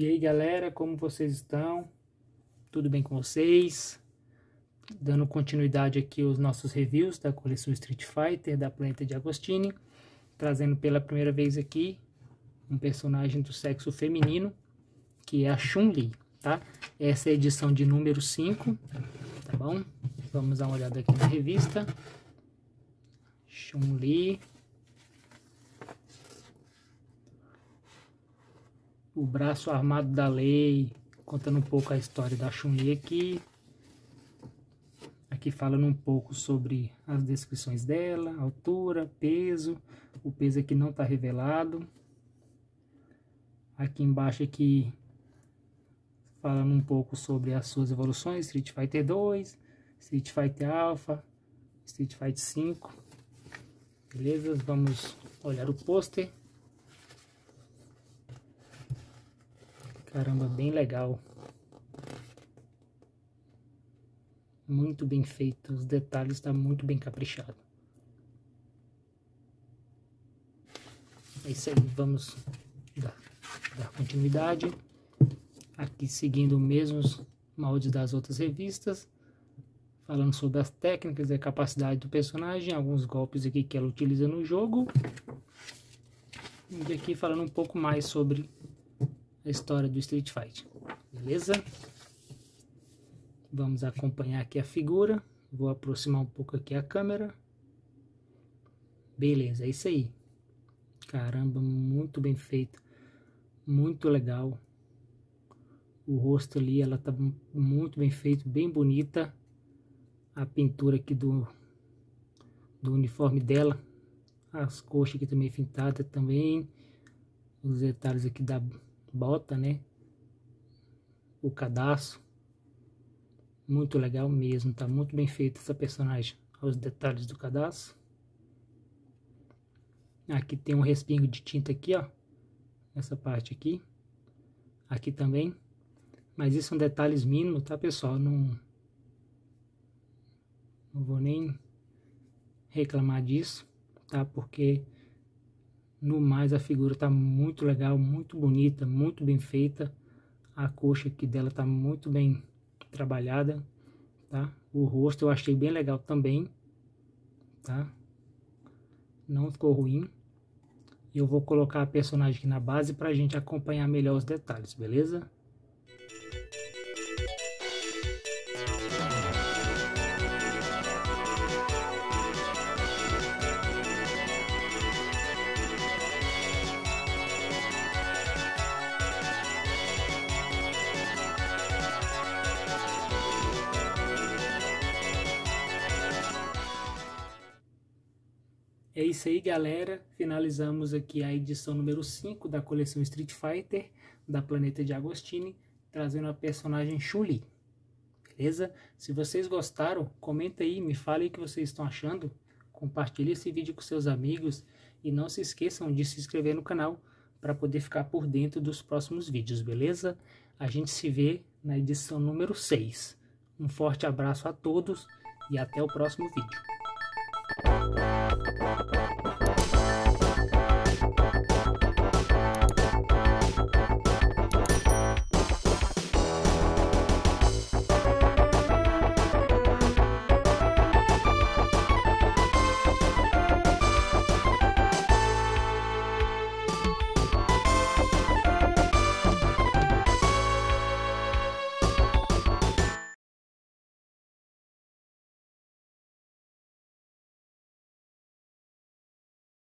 E aí galera, como vocês estão? Tudo bem com vocês? Dando continuidade aqui aos nossos reviews da coleção Street Fighter da Planeta de Agostini Trazendo pela primeira vez aqui um personagem do sexo feminino Que é a Chun-Li, tá? Essa é a edição de número 5, tá bom? Vamos dar uma olhada aqui na revista Chun-Li o braço armado da lei, contando um pouco a história da Chun-Li aqui. Aqui falando um pouco sobre as descrições dela, altura, peso. O peso aqui não está revelado. Aqui embaixo aqui falando um pouco sobre as suas evoluções, Street Fighter 2, Street Fighter Alpha, Street Fighter 5. Beleza? Vamos olhar o pôster. Caramba, bem legal. Muito bem feito, os detalhes estão tá muito bem caprichado. É isso aí, vamos dar, dar continuidade. Aqui seguindo os mesmos moldes das outras revistas. Falando sobre as técnicas e a capacidade do personagem, alguns golpes aqui que ela utiliza no jogo. E aqui falando um pouco mais sobre a história do Street Fight. Beleza? Vamos acompanhar aqui a figura. Vou aproximar um pouco aqui a câmera. Beleza, é isso aí. Caramba, muito bem feito. Muito legal. O rosto ali, ela tá muito bem feito, bem bonita. A pintura aqui do, do uniforme dela. As coxas aqui também pintadas também. Os detalhes aqui da bota, né? O cadastro. Muito legal mesmo, tá muito bem feito essa personagem. Os detalhes do cadastro. Aqui tem um respingo de tinta aqui, ó. Essa parte aqui. Aqui também. Mas isso são detalhes mínimos, tá, pessoal? Não, não vou nem reclamar disso, tá? Porque no mais, a figura tá muito legal, muito bonita, muito bem feita. A coxa aqui dela tá muito bem trabalhada, tá? O rosto eu achei bem legal também, tá? Não ficou ruim. Eu vou colocar a personagem aqui na base pra gente acompanhar melhor os detalhes, beleza? É isso aí, galera. Finalizamos aqui a edição número 5 da coleção Street Fighter da Planeta de Agostini, trazendo a personagem Chun-Li. Beleza? Se vocês gostaram, comenta aí, me fale o que vocês estão achando. Compartilhe esse vídeo com seus amigos e não se esqueçam de se inscrever no canal para poder ficar por dentro dos próximos vídeos, beleza? A gente se vê na edição número 6. Um forte abraço a todos e até o próximo vídeo.